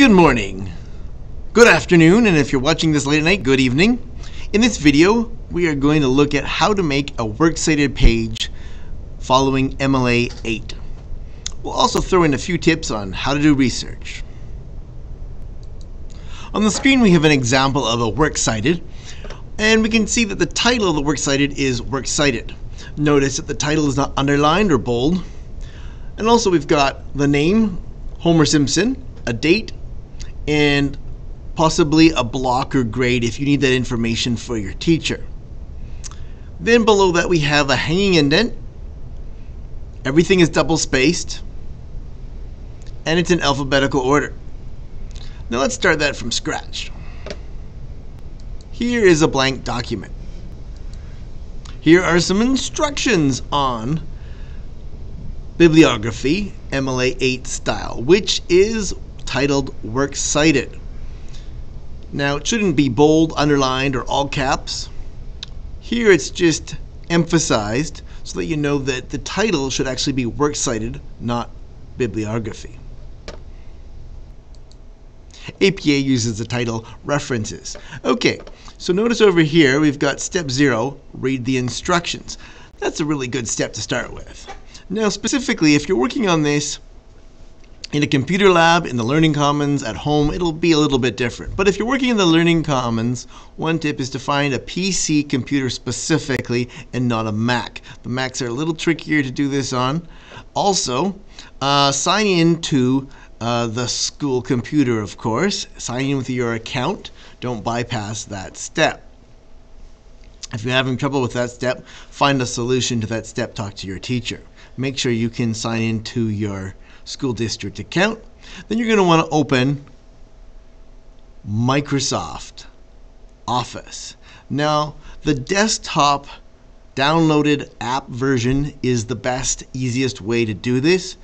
Good morning, good afternoon, and if you're watching this late at night, good evening. In this video, we are going to look at how to make a works cited page following MLA 8. We'll also throw in a few tips on how to do research. On the screen, we have an example of a works cited, and we can see that the title of the works cited is works cited. Notice that the title is not underlined or bold. And also we've got the name, Homer Simpson, a date, and possibly a block or grade if you need that information for your teacher. Then below that we have a hanging indent. Everything is double spaced. And it's in alphabetical order. Now let's start that from scratch. Here is a blank document. Here are some instructions on bibliography MLA 8 style, which is titled Works Cited. Now, it shouldn't be bold, underlined, or all caps. Here it's just emphasized so that you know that the title should actually be Works Cited, not bibliography. APA uses the title References. Okay, so notice over here we've got step zero, read the instructions. That's a really good step to start with. Now specifically, if you're working on this in a computer lab, in the Learning Commons, at home, it'll be a little bit different. But if you're working in the Learning Commons, one tip is to find a PC computer specifically and not a Mac. The Macs are a little trickier to do this on. Also, uh, sign in to uh, the school computer, of course. Sign in with your account. Don't bypass that step. If you're having trouble with that step, find a solution to that step. Talk to your teacher. Make sure you can sign into your school district account. Then you're going to want to open Microsoft Office. Now, the desktop downloaded app version is the best, easiest way to do this.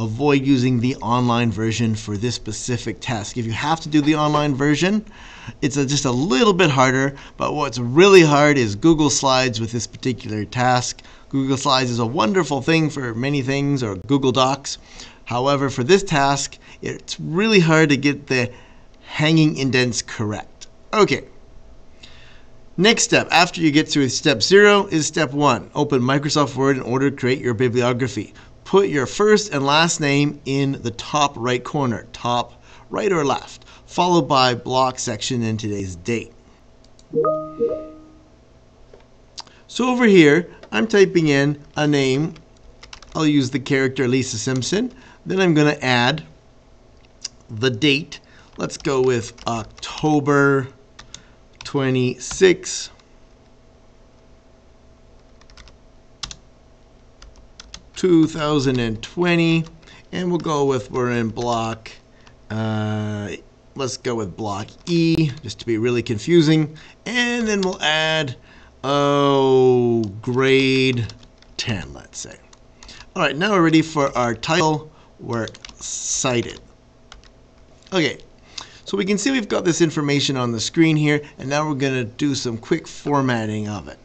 Avoid using the online version for this specific task. If you have to do the online version, it's a, just a little bit harder, but what's really hard is Google Slides with this particular task. Google Slides is a wonderful thing for many things, or Google Docs. However, for this task, it's really hard to get the hanging indents correct. Okay. Next step, after you get through step zero, is step one. Open Microsoft Word in order to create your bibliography. Put your first and last name in the top right corner, top right or left, followed by block section and today's date. So over here, I'm typing in a name. I'll use the character Lisa Simpson. Then I'm going to add the date. Let's go with October 26, 2020. And we'll go with, we're in block, uh, let's go with block E, just to be really confusing. And then we'll add, oh, grade 10, let's say. All right, now we're ready for our title work cited. Okay, so we can see we've got this information on the screen here, and now we're going to do some quick formatting of it.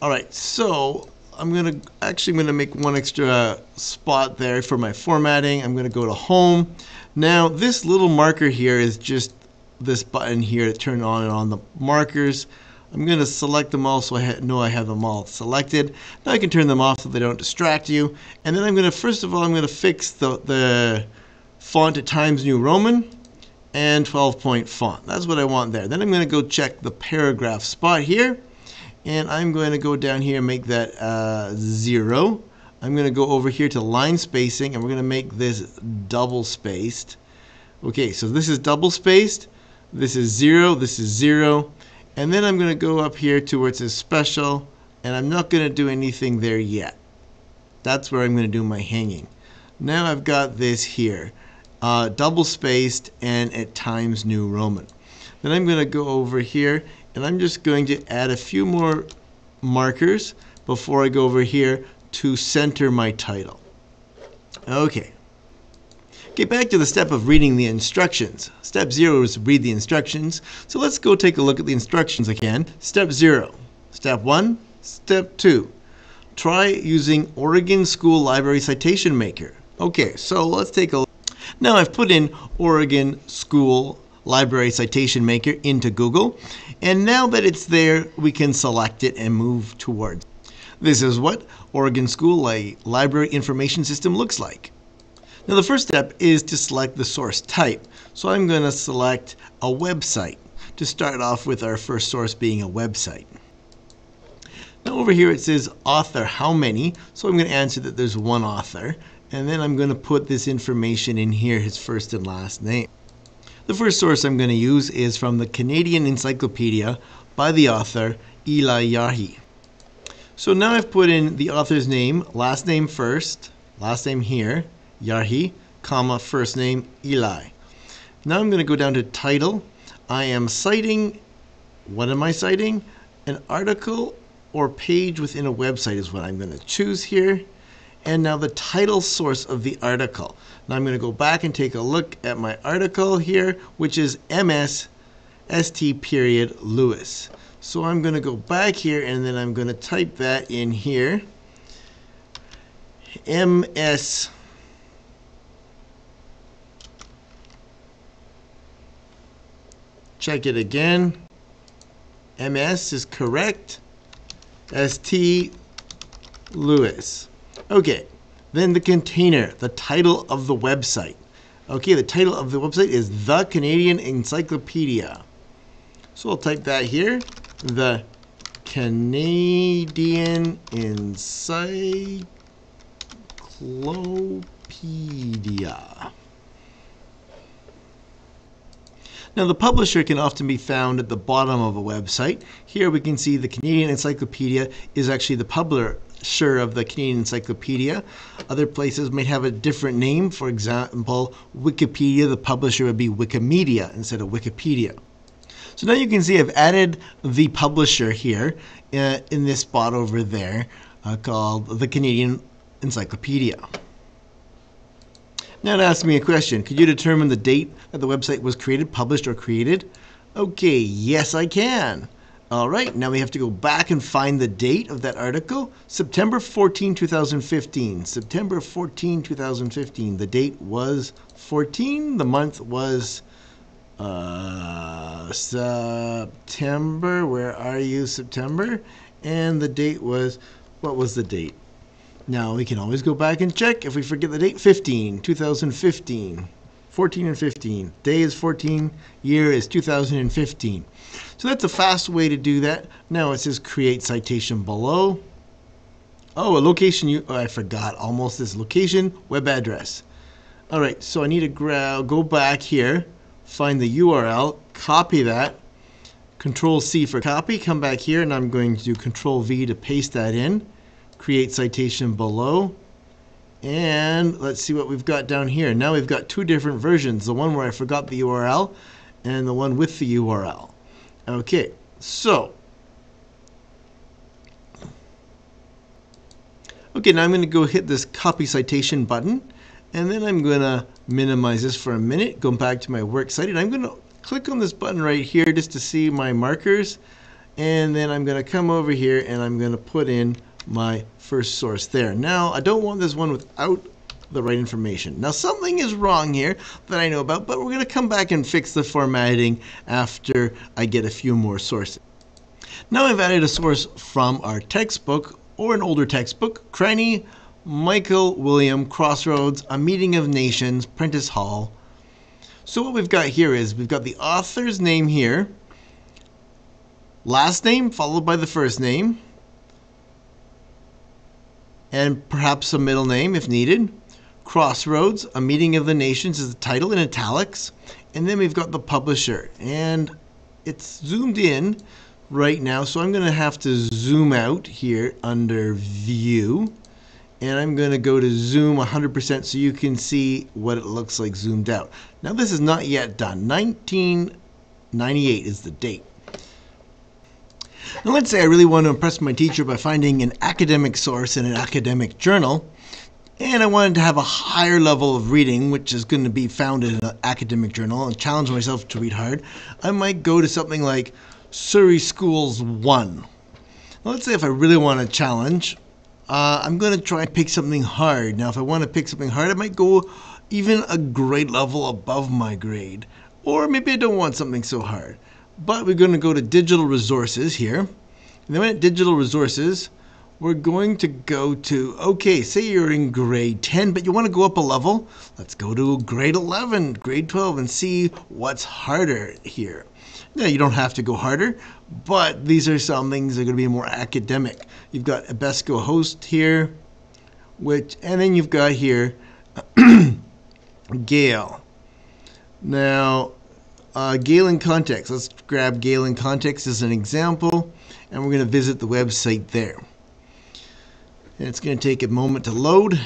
All right, so I'm going to actually going to make one extra spot there for my formatting. I'm going to go to home. Now this little marker here is just this button here to turn on and on the markers. I'm going to select them all so I know I have them all selected. Now I can turn them off so they don't distract you. And then I'm going to, first of all, I'm going to fix the, the font at Times New Roman and 12 point font. That's what I want there. Then I'm going to go check the paragraph spot here. And I'm going to go down here and make that uh, zero. I'm going to go over here to line spacing and we're going to make this double spaced. Okay, so this is double spaced. This is zero. This is zero. And then I'm going to go up here to where it says special, and I'm not going to do anything there yet. That's where I'm going to do my hanging. Now I've got this here, uh, double spaced and at Times New Roman. Then I'm going to go over here, and I'm just going to add a few more markers before I go over here to center my title. Okay. Get back to the step of reading the instructions. Step zero is read the instructions. So let's go take a look at the instructions again. Step zero. Step one. Step two. Try using Oregon School Library Citation Maker. Okay, so let's take a look. Now I've put in Oregon School Library Citation Maker into Google, and now that it's there, we can select it and move towards. This is what Oregon School Library Information System looks like. Now the first step is to select the source type. So I'm going to select a website to start off with our first source being a website. Now over here it says author how many, so I'm going to answer that there's one author, and then I'm going to put this information in here, his first and last name. The first source I'm going to use is from the Canadian Encyclopedia by the author Eli Yarhi. So now I've put in the author's name, last name first, last name here, Yarhi, comma, first name Eli. Now I'm going to go down to title. I am citing, what am I citing? An article or page within a website is what I'm going to choose here. And now the title source of the article. Now I'm going to go back and take a look at my article here, which is MS ST period Louis. So I'm going to go back here and then I'm going to type that in here. MS check it again. MS is correct. ST Louis. Okay, then the container, the title of the website. Okay, the title of the website is The Canadian Encyclopedia. So I'll type that here. The Canadian Encyclopedia. Now the publisher can often be found at the bottom of a website. Here we can see the Canadian Encyclopedia is actually the publisher of the Canadian Encyclopedia. Other places might have a different name. For example, Wikipedia, the publisher would be Wikimedia instead of Wikipedia. So now you can see I've added the publisher here uh, in this spot over there uh, called the Canadian Encyclopedia. Now to ask me a question. Could you determine the date that the website was created, published, or created? Okay, yes I can. All right, now we have to go back and find the date of that article. September 14, 2015. September 14, 2015. The date was 14. The month was uh, September. Where are you, September? And the date was, what was the date? Now we can always go back and check if we forget the date 15, 2015. 14 and 15. Day is 14, year is 2015. So that's a fast way to do that. Now it says create citation below. Oh, a location you oh, I forgot almost this location web address. All right, so I need to grab go back here, find the URL, copy that. Control C for copy, come back here and I'm going to do Control V to paste that in create citation below. And let's see what we've got down here. Now we've got two different versions, the one where I forgot the URL and the one with the URL. Okay, so. Okay, now I'm going to go hit this copy citation button and then I'm going to minimize this for a minute, go back to my works cited. I'm going to click on this button right here just to see my markers and then I'm going to come over here and I'm going to put in my first source there. Now, I don't want this one without the right information. Now, something is wrong here that I know about, but we're going to come back and fix the formatting after I get a few more sources. Now I've added a source from our textbook or an older textbook, Cranny, Michael William, Crossroads, A Meeting of Nations, Prentice Hall. So what we've got here is we've got the author's name here, last name followed by the first name, and perhaps a middle name if needed. Crossroads, A Meeting of the Nations is the title in italics. And then we've got the publisher. And it's zoomed in right now, so I'm going to have to zoom out here under View. And I'm going to go to zoom 100% so you can see what it looks like zoomed out. Now this is not yet done. 1998 is the date. Now let's say I really want to impress my teacher by finding an academic source in an academic journal, and I wanted to have a higher level of reading, which is going to be found in an academic journal, and challenge myself to read hard, I might go to something like Surrey Schools 1. Now, let's say if I really want a challenge, uh, I'm going to try and pick something hard. Now, if I want to pick something hard, I might go even a grade level above my grade. Or maybe I don't want something so hard. But we're going to go to digital resources here. And then at digital resources, we're going to go to, okay, say you're in grade 10, but you want to go up a level. Let's go to grade 11, grade 12, and see what's harder here. Now, you don't have to go harder, but these are some things that are going to be more academic. You've got EBSCOhost here, which, and then you've got here Gale. Now, uh, Gale in context. Let's grab Gale in context as an example, and we're going to visit the website there. And it's going to take a moment to load.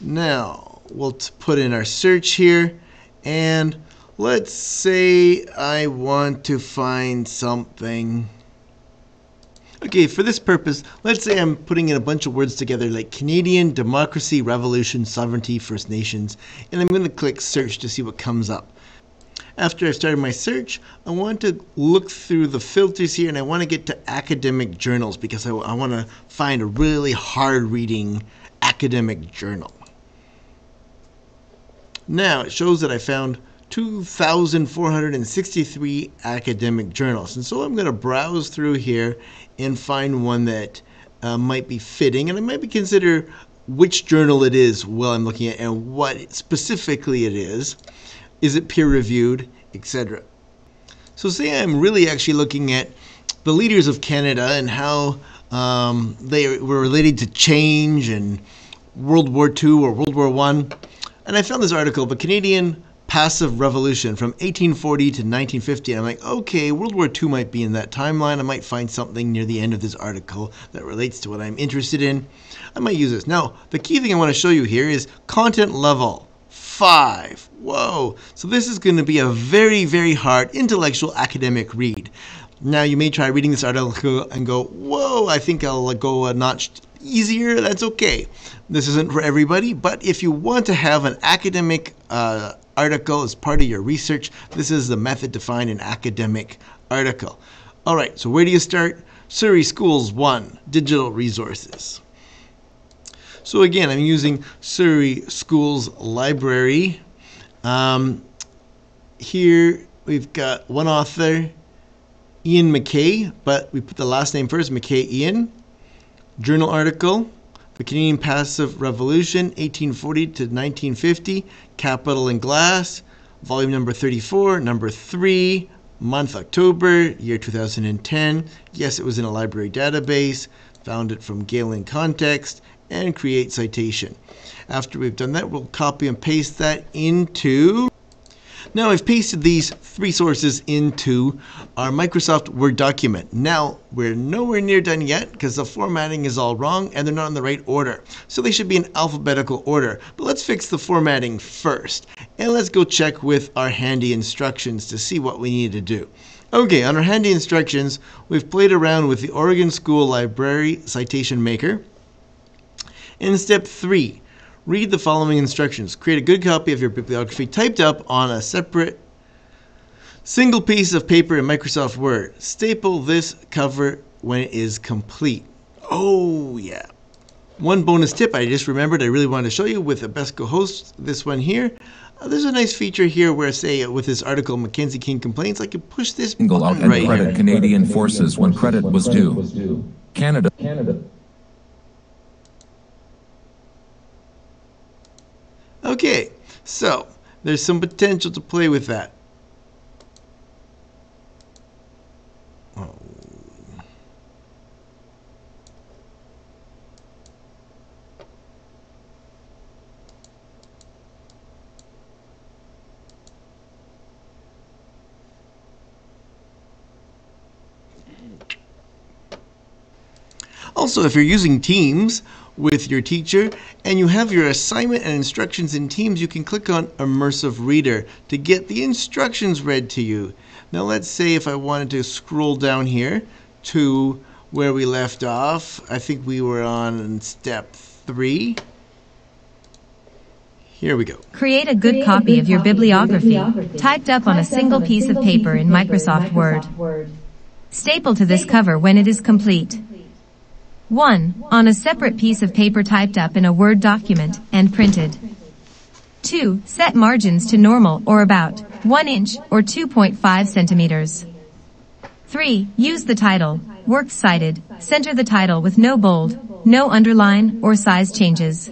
Now, we'll put in our search here. And let's say I want to find something. Okay, for this purpose, let's say I'm putting in a bunch of words together like Canadian, democracy, revolution, sovereignty, First Nations, and I'm going to click search to see what comes up after I've started my search, I want to look through the filters here and I want to get to academic journals because I, I want to find a really hard reading academic journal. Now it shows that I found 2,463 academic journals. And so I'm going to browse through here and find one that uh, might be fitting. And I might be consider which journal it is while I'm looking at and what specifically it is. Is it peer reviewed, etc. So say I'm really actually looking at the leaders of Canada and how um, they were related to change and World War II or World War One, and I found this article, "The Canadian Passive Revolution from 1840 to 1950." And I'm like, okay, World War II might be in that timeline. I might find something near the end of this article that relates to what I'm interested in. I might use this. Now, the key thing I want to show you here is content level five. Whoa. So this is going to be a very, very hard intellectual academic read. Now you may try reading this article and go, whoa, I think I'll go a notch easier. That's okay. This isn't for everybody, but if you want to have an academic uh, article as part of your research, this is the method to find an academic article. All right, so where do you start? Surrey Schools 1, Digital Resources. So again, I'm using Surrey Schools Library. Um, here we've got one author, Ian McKay, but we put the last name first, McKay Ian. Journal article, The Canadian Passive Revolution, 1840 to 1950, Capital and Class, volume number 34, number 3, month October, year 2010. Yes, it was in a library database, found it from Gale in Context, and create citation. After we've done that, we'll copy and paste that into now I've pasted these three sources into our Microsoft Word document. Now we're nowhere near done yet because the formatting is all wrong and they're not in the right order. So they should be in alphabetical order. But let's fix the formatting first. And let's go check with our handy instructions to see what we need to do. Okay, on our handy instructions, we've played around with the Oregon School Library Citation Maker. In step three, read the following instructions. Create a good copy of your bibliography typed up on a separate single piece of paper in Microsoft Word. Staple this cover when it is complete. Oh, yeah. One bonus tip I just remembered I really wanted to show you with EBSCOhost, this one here. Uh, there's a nice feature here where, say, with this article, Mackenzie King complains, I can push this Single out and right credit here. Canadian forces when credit was due. Canada. Canada. Okay, so there's some potential to play with that. Oh. Also, if you're using Teams with your teacher and you have your assignment and instructions in Teams, you can click on Immersive Reader to get the instructions read to you. Now, let's say if I wanted to scroll down here to where we left off, I think we were on step three. Here we go. Create a good copy of your bibliography, typed up on a single piece of paper in Microsoft Word. Staple to this cover when it is complete. 1. On a separate piece of paper typed up in a Word document and printed. 2. Set margins to normal or about 1 inch or 2.5 centimeters. 3. Use the title, works cited, center the title with no bold, no underline or size changes.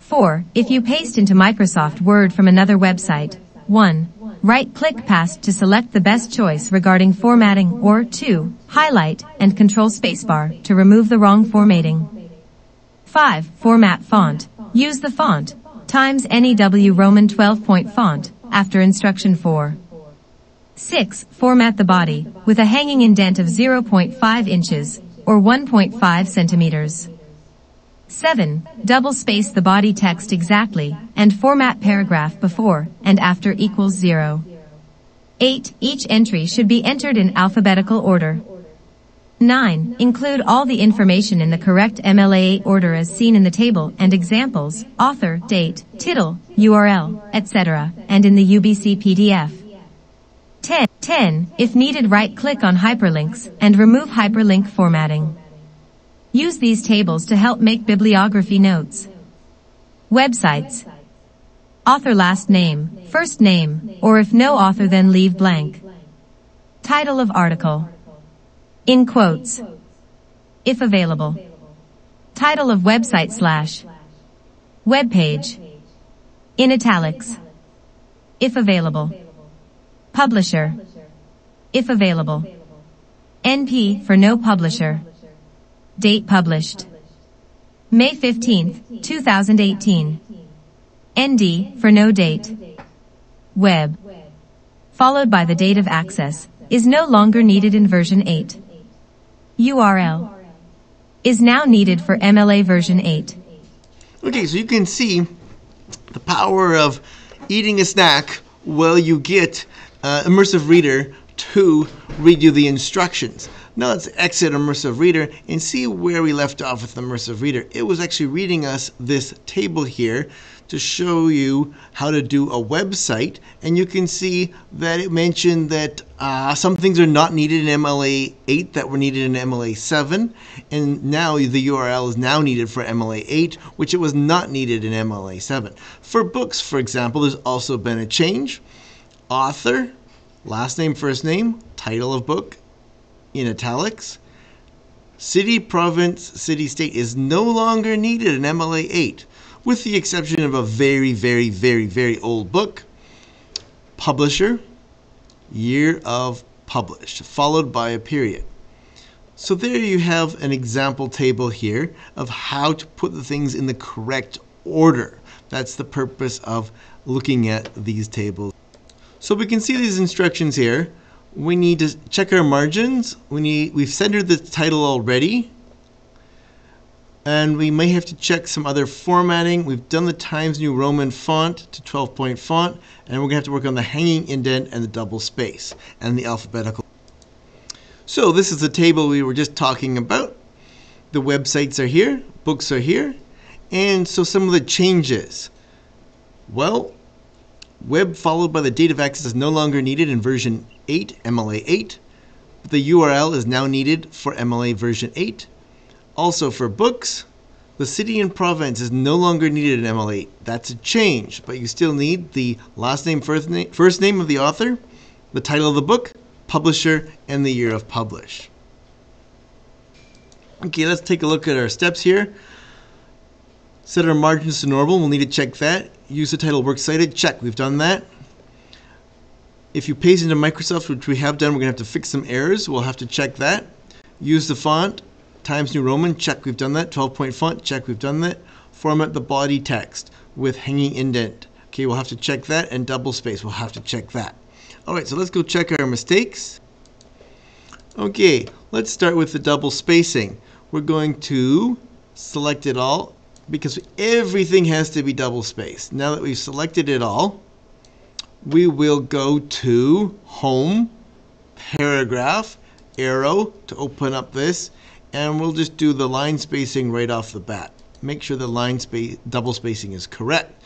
4. If you paste into Microsoft Word from another website, 1. Right-click past to select the best choice regarding formatting or 2. Highlight and control spacebar to remove the wrong formatting. 5. Format font. Use the font times NEW Roman 12 point font after instruction 4. 6. Format the body with a hanging indent of 0.5 inches or 1.5 centimeters. 7. Double space the body text exactly and format paragraph before and after equals 0. 8. Each entry should be entered in alphabetical order. 9. Include all the information in the correct MLA8 order as seen in the table and examples, author, date, title, URL, etc., and in the UBC PDF. 10. 10. If needed right-click on hyperlinks and remove hyperlink formatting. Use these tables to help make bibliography notes. Websites. Author last name, first name, or if no author then leave blank. Title of article. In quotes. If available. Title of website slash. Web page. In italics. If available. Publisher. If available. NP for no publisher. Date published. May 15th, 2018. ND for no date. Web. Followed by the date of access is no longer needed in version 8. URL is now needed for MLA version 8. Okay, so you can see the power of eating a snack while you get uh, Immersive Reader to read you the instructions. Now let's exit Immersive Reader and see where we left off with Immersive Reader. It was actually reading us this table here to show you how to do a website and you can see that it mentioned that uh, some things are not needed in MLA 8 that were needed in MLA 7 and now the URL is now needed for MLA 8 which it was not needed in MLA 7. For books for example there's also been a change. Author, last name, first name, title of book in italics. City, province, city, state is no longer needed in MLA 8 with the exception of a very, very, very, very old book. Publisher, year of published, followed by a period. So there you have an example table here of how to put the things in the correct order. That's the purpose of looking at these tables. So we can see these instructions here. We need to check our margins. We need, we've centered the title already and we may have to check some other formatting. We've done the Times New Roman font to 12 point font, and we're going to have to work on the hanging indent and the double space and the alphabetical. So this is the table we were just talking about. The websites are here, books are here, and so some of the changes. Well, web followed by the date of access is no longer needed in version 8, MLA 8. but The URL is now needed for MLA version 8. Also for books, the city and province is no longer needed in MLA 8. That's a change, but you still need the last name, first name, first name of the author, the title of the book, publisher, and the year of publish. Okay, let's take a look at our steps here. Set our margins to normal, we'll need to check that. Use the title works cited, check, we've done that. If you paste into Microsoft, which we have done, we're going to have to fix some errors. We'll have to check that. Use the font, Times New Roman, check, we've done that. 12 point font, check, we've done that. Format the body text with hanging indent. Okay, we'll have to check that. And double space, we'll have to check that. All right, so let's go check our mistakes. Okay, let's start with the double spacing. We're going to select it all because everything has to be double spaced. Now that we've selected it all, we will go to Home, Paragraph, Arrow to open up this, and we'll just do the line spacing right off the bat. Make sure the line space double spacing is correct.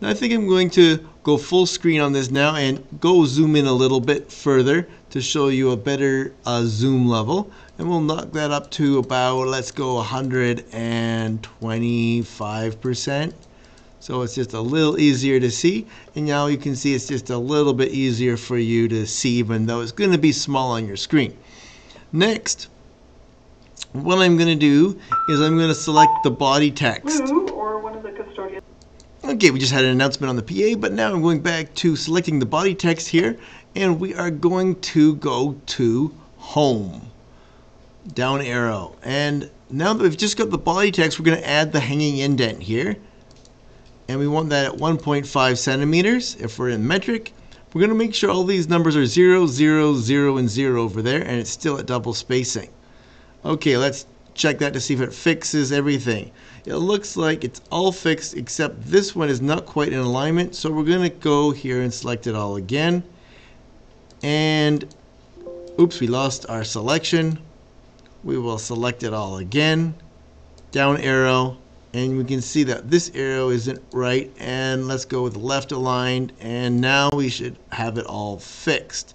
Now I think I'm going to go full screen on this now and go zoom in a little bit further to show you a better uh, zoom level. And we'll knock that up to about, let's go 125%. So it's just a little easier to see. And now you can see it's just a little bit easier for you to see, even though it's going to be small on your screen. Next, what I'm going to do is I'm going to select the body text. Lou or one of the custodians. Okay, we just had an announcement on the PA, but now I'm going back to selecting the body text here, and we are going to go to Home. Down arrow. And now that we've just got the body text, we're going to add the hanging indent here. And we want that at 1.5 centimeters if we're in metric. We're going to make sure all these numbers are 0, 0, 0, and 0 over there, and it's still at double spacing. Okay, let's check that to see if it fixes everything. It looks like it's all fixed except this one is not quite in alignment, so we're going to go here and select it all again. And oops, we lost our selection. We will select it all again. Down arrow, and we can see that this arrow isn't right. And let's go with left aligned. And now we should have it all fixed.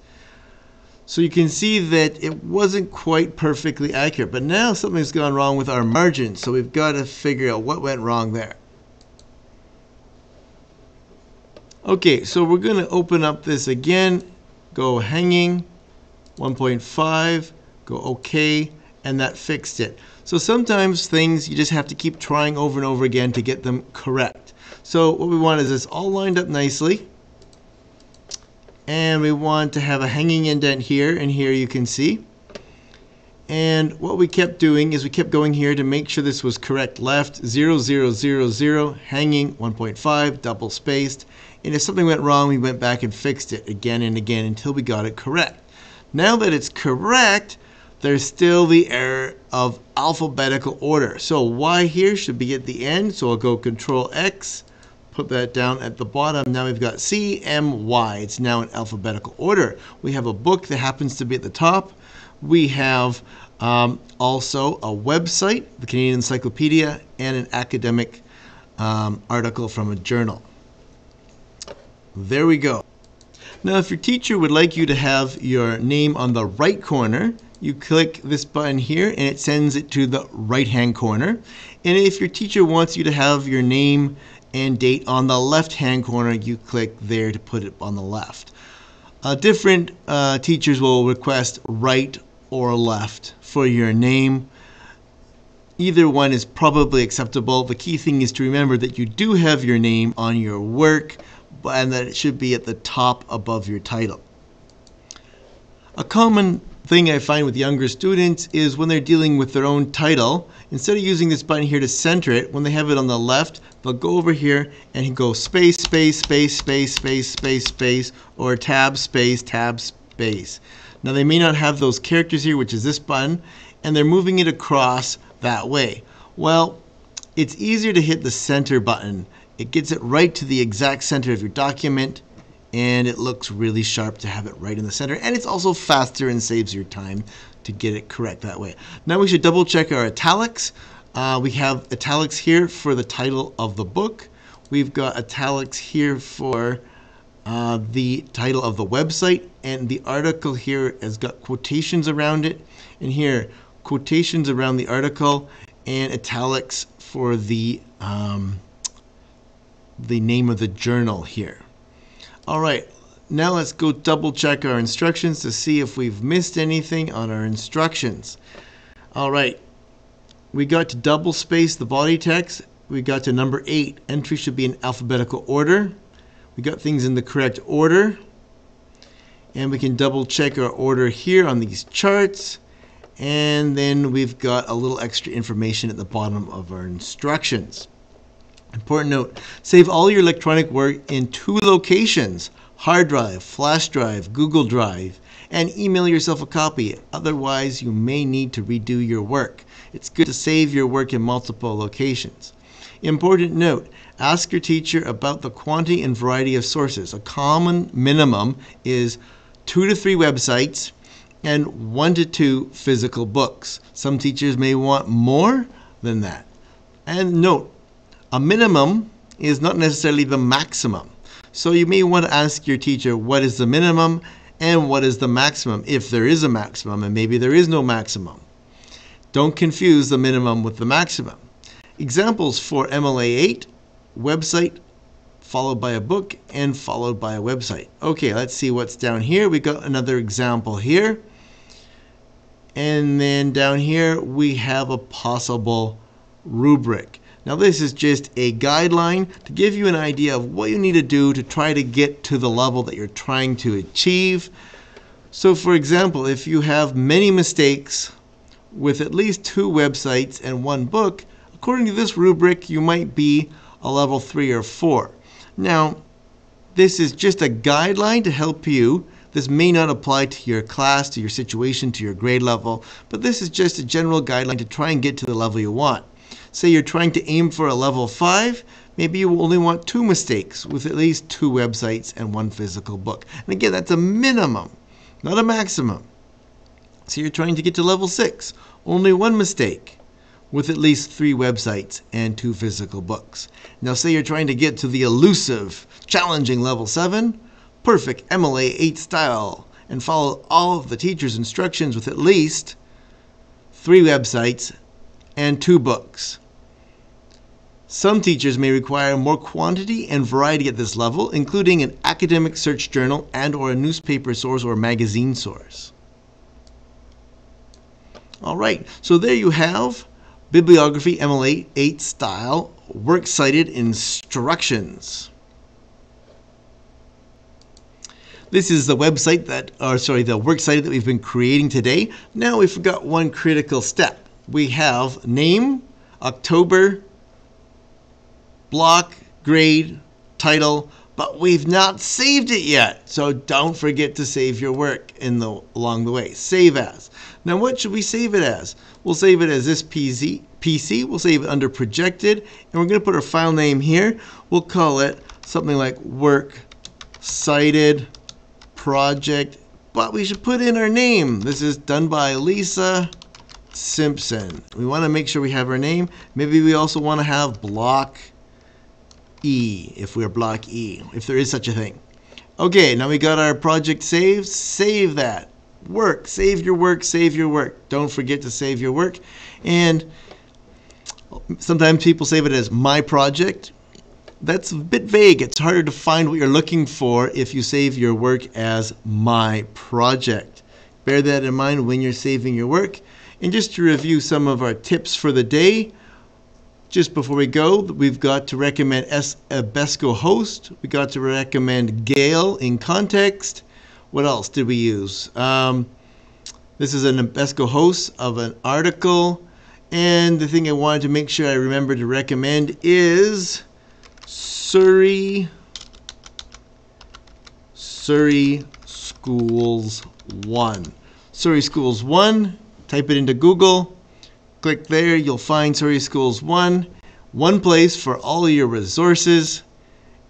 So you can see that it wasn't quite perfectly accurate. But now something's gone wrong with our margin. So we've got to figure out what went wrong there. Okay so we're going to open up this again go hanging 1.5 go OK and that fixed it so sometimes things you just have to keep trying over and over again to get them correct. So what we want is this all lined up nicely. And we want to have a hanging indent here, and here you can see. And what we kept doing is we kept going here to make sure this was correct. Left, 0, 0, 0, 0, hanging, 1.5, double spaced. And if something went wrong, we went back and fixed it again and again until we got it correct. Now that it's correct, there's still the error of alphabetical order. So Y here should be at the end. So I'll go Control X, put that down at the bottom. Now we've got C, M, Y. It's now in alphabetical order. We have a book that happens to be at the top. We have um, also a website, the Canadian Encyclopedia, and an academic um, article from a journal. There we go. Now, if your teacher would like you to have your name on the right corner, you click this button here and it sends it to the right hand corner. And if your teacher wants you to have your name and date on the left hand corner, you click there to put it on the left. Uh, different uh, teachers will request right or left for your name. Either one is probably acceptable. The key thing is to remember that you do have your name on your work and that it should be at the top above your title. A common thing I find with younger students is when they're dealing with their own title, instead of using this button here to center it, when they have it on the left, they'll go over here and go space, space, space, space, space, space, space, or tab, space, tab, space. Now they may not have those characters here, which is this button, and they're moving it across that way. Well, it's easier to hit the center button. It gets it right to the exact center of your document and it looks really sharp to have it right in the center and it's also faster and saves your time to get it correct that way. Now we should double check our italics. Uh, we have italics here for the title of the book. We've got italics here for uh, the title of the website and the article here has got quotations around it and here quotations around the article and italics for the um, the name of the journal here. All right, now let's go double check our instructions to see if we've missed anything on our instructions. All right, we got to double space the body text. We got to number eight, entry should be in alphabetical order. We got things in the correct order. And we can double check our order here on these charts. And then we've got a little extra information at the bottom of our instructions. Important note, save all your electronic work in two locations, hard drive, flash drive, Google Drive, and email yourself a copy. Otherwise, you may need to redo your work. It's good to save your work in multiple locations. Important note, ask your teacher about the quantity and variety of sources. A common minimum is two to three websites and one to two physical books. Some teachers may want more than that. And note, a minimum is not necessarily the maximum. So you may want to ask your teacher what is the minimum and what is the maximum, if there is a maximum, and maybe there is no maximum. Don't confuse the minimum with the maximum. Examples for MLA 8, website, followed by a book, and followed by a website. Okay, let's see what's down here. We got another example here. And then down here, we have a possible rubric. Now this is just a guideline to give you an idea of what you need to do to try to get to the level that you're trying to achieve. So for example, if you have many mistakes with at least two websites and one book, according to this rubric, you might be a level 3 or 4. Now, this is just a guideline to help you. This may not apply to your class, to your situation, to your grade level, but this is just a general guideline to try and get to the level you want. Say you're trying to aim for a level 5, maybe you only want two mistakes with at least two websites and one physical book. And again, that's a minimum, not a maximum. So you're trying to get to level 6, only one mistake with at least three websites and two physical books. Now say you're trying to get to the elusive, challenging level 7, perfect MLA 8 style, and follow all of the teacher's instructions with at least three websites and two books. Some teachers may require more quantity and variety at this level, including an academic search journal and or a newspaper source or magazine source. All right, so there you have bibliography MLA 8 style works cited instructions. This is the website that, or sorry, the works cited that we've been creating today. Now we've got one critical step. We have name, October, block, grade, title, but we've not saved it yet. So don't forget to save your work in the along the way. Save as. Now what should we save it as? We'll save it as this PC. PC. We'll save it under projected, and we're going to put our file name here. We'll call it something like work cited project, but we should put in our name. This is done by Lisa Simpson. We want to make sure we have our name. Maybe we also want to have block E, if we're block E, if there is such a thing. Okay, now we got our project saved. Save that. Work. Save your work. Save your work. Don't forget to save your work. And sometimes people save it as my project. That's a bit vague. It's harder to find what you're looking for if you save your work as my project. Bear that in mind when you're saving your work. And just to review some of our tips for the day, just before we go, we've got to recommend S EBSCOhost. We got to recommend Gale in context. What else did we use? Um, this is an EBSCOhost of an article. And the thing I wanted to make sure I remember to recommend is Surrey Surrey Schools 1. Surrey Schools 1, type it into Google Click there, you'll find Surrey Schools 1, one place for all your resources,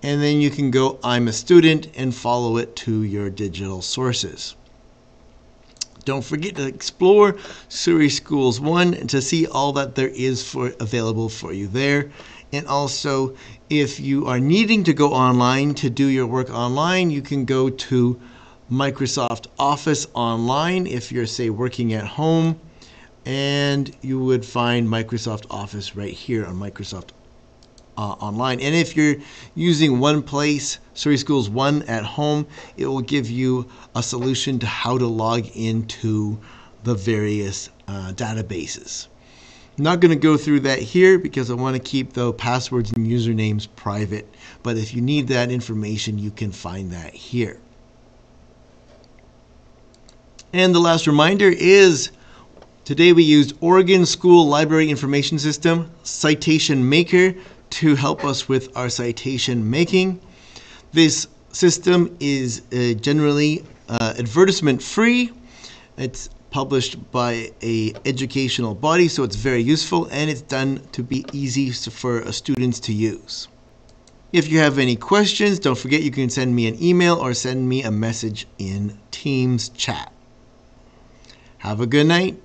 and then you can go I'm a student and follow it to your digital sources. Don't forget to explore Surrey Schools 1 to see all that there is for available for you there. And also, if you are needing to go online to do your work online, you can go to Microsoft Office Online if you're, say, working at home and you would find Microsoft Office right here on Microsoft uh, Online. And if you're using one place, Surrey Schools One at home, it will give you a solution to how to log into the various uh, databases. I'm not going to go through that here because I want to keep the passwords and usernames private. But if you need that information, you can find that here. And the last reminder is Today we used Oregon School Library Information System Citation Maker to help us with our citation making. This system is uh, generally uh, advertisement free. It's published by a educational body, so it's very useful and it's done to be easy for students to use. If you have any questions, don't forget you can send me an email or send me a message in Teams chat. Have a good night.